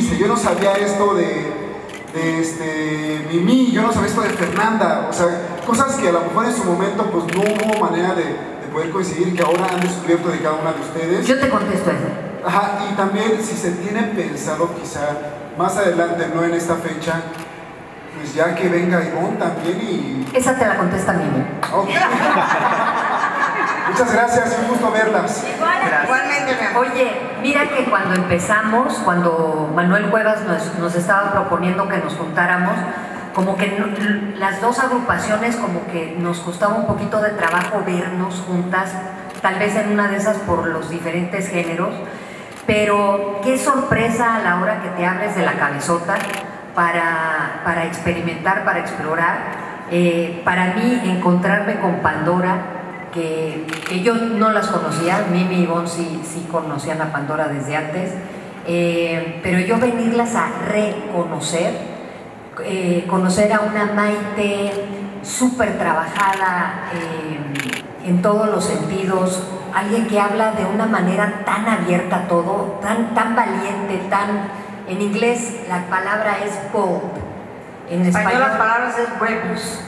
Yo no sabía esto de, de este, Mimi, yo no sabía esto de Fernanda, o sea, cosas que a lo mejor en su momento pues no hubo manera de, de poder coincidir, que ahora han descubierto de cada una de ustedes. Yo te contesto eso. Ajá, y también si se tiene pensado quizá más adelante, no en esta fecha, pues ya que venga Ivonne también y... Esa te la contesta Mimi. Ok. Muchas gracias, un gusto verlas. Igualmente. Oye, mira que cuando empezamos, cuando Manuel Cuevas nos, nos estaba proponiendo que nos juntáramos, como que no- las dos agrupaciones como que nos costaba un poquito de trabajo vernos juntas, tal vez en una de esas por los diferentes géneros, pero qué sorpresa a la hora que te abres de la cabezota para, para experimentar, para explorar. Eh, para mí encontrarme con Pandora, que, que yo no las conocía, Mimi y Ivonne sí, sí conocían a Pandora desde antes, eh, pero yo venirlas a reconocer, eh, conocer a una Maite súper trabajada eh, en todos los sentidos, alguien que habla de una manera tan abierta a todo, tan, tan valiente, tan... En inglés la palabra es bold, en español español las palabras es huevos.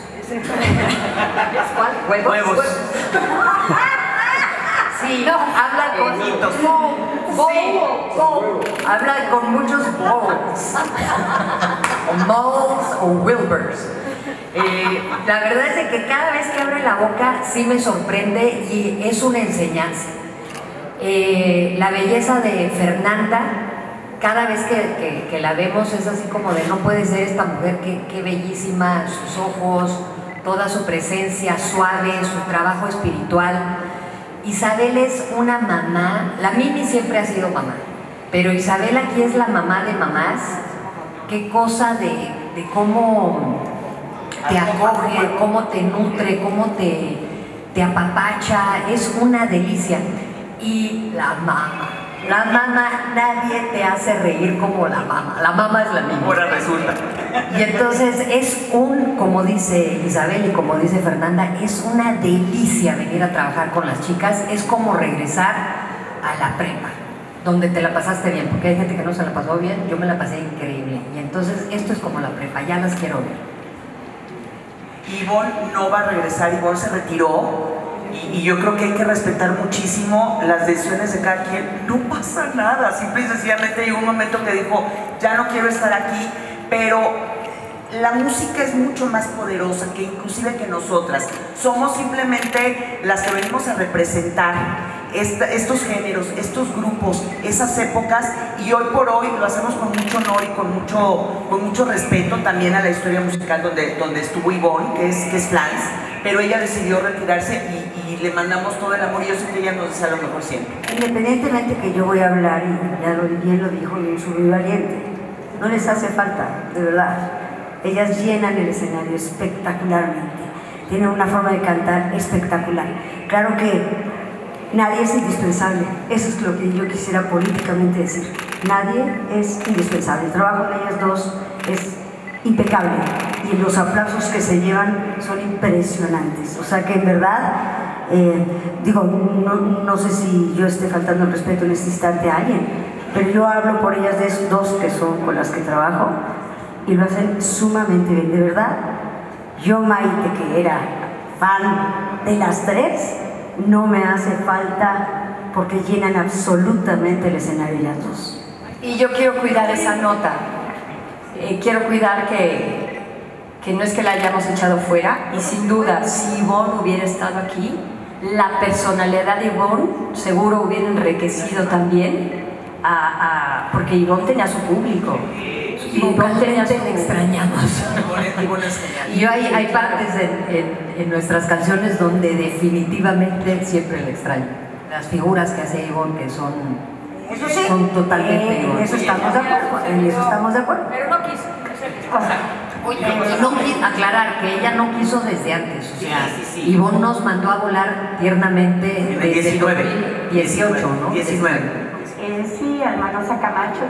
¿Cuál? ¿Huevos? Huevos. Sí, habla con Bonitos. Sí. Habla con muchos balls. O malls o wilburs. Eh, la verdad es de que cada vez que abre la boca sí me sorprende y es una enseñanza. Eh, la belleza de Fernanda, cada vez que, que- que la vemos es así como de no puede ser esta mujer, qué, qué bellísima, sus ojos, toda su presencia suave, su trabajo espiritual. Isabel es una mamá, la Mimi siempre ha sido mamá, pero Isabel aquí es la mamá de mamás. Qué cosa de, de cómo te acoge, cómo te nutre, cómo te, te apapacha, es una delicia. Y la mama, la mama, nadie te hace reír como la mama, la mama es la misma. Ahora resulta. Y entonces es un, como dice Isabel y como dice Fernanda, es una delicia venir a trabajar con las chicas, es como regresar a la prepa, donde te la pasaste bien, porque hay gente que no se la pasó bien, yo me la pasé increíble. Y entonces esto es como la prepa, ya las quiero ver. Ivonne no va a regresar, Ivonne se retiró y, yo creo que hay que respetar muchísimo las decisiones de cada quien. No pasa nada, simple y sencillamente llegó un momento que dijo, ya no quiero estar aquí, pero la música es mucho más poderosa que inclusive que nosotras. Somos simplemente las que venimos a representar estos géneros, estos grupos, esas épocas y hoy por hoy lo hacemos con mucho honor y con mucho, con mucho respeto también a la historia musical donde, donde estuvo Ivonne, que es, que es Flans, pero ella decidió retirarse y, le mandamos todo el amor y yo sé que ella nos desea lo mejor siempre. Independientemente que yo voy a hablar, y ya lo lo dijo y su muy valiente, no les hace falta, de verdad. Ellas llenan el escenario espectacularmente. Tienen una forma de cantar espectacular. Claro que nadie es indispensable. Eso es lo que yo quisiera políticamente decir. Nadie es indispensable. El trabajo de ellas dos es impecable y los aplausos que se llevan son impresionantes. O sea que en verdad, eh, digo, no, no sé si yo esté faltando el respeto en este instante a alguien, pero yo hablo por ellas de esos dos que son con las que trabajo y lo hacen sumamente bien. De verdad, yo Maite, que era fan de las tres, no me hace falta porque llenan absolutamente el escenario ellas dos. Y yo quiero cuidar esa nota. Eh, quiero cuidar que, que no es que la hayamos echado fuera. Y sin duda, si Ivonne hubiera estado aquí, la personalidad de Ivonne seguro hubiera enriquecido también, a, a- porque Ivonne tenía su público. Ivonne tenía su extrañamos. Y yo hay, hay partes en, en- en nuestras canciones donde definitivamente siempre le extraño. Las figuras que hace Ivonne que son, Eso sí, son totalmente eh, en eso estamos de acuerdo, en eso estamos de acuerdo. Pero no quiso. Oye, y no qui- aclarar que ella no quiso desde antes, o sea, Sí, sí, sí. Ivonne nos mandó a volar tiernamente En el desde 19. 2018, ¿no? 19. Eh, sí, Camacho.